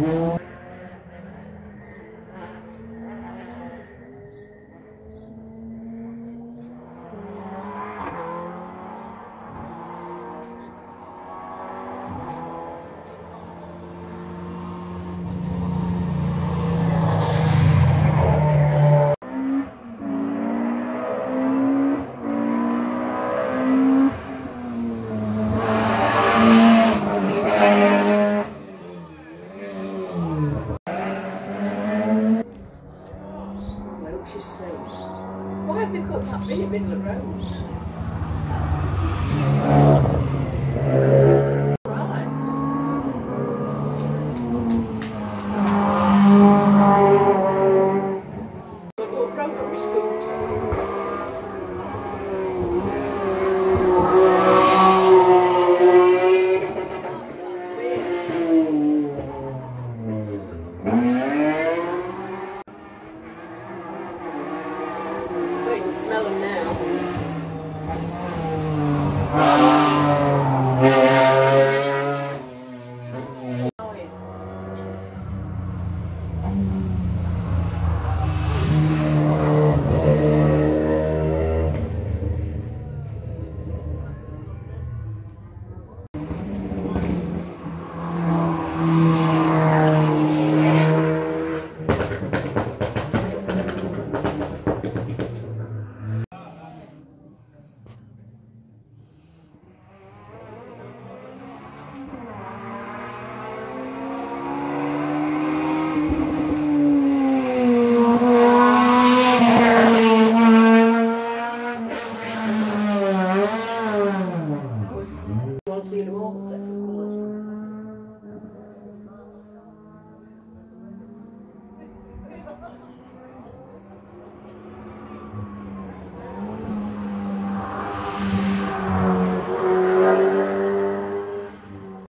Yeah. Why have they put that bin in the middle of the road? smell them now.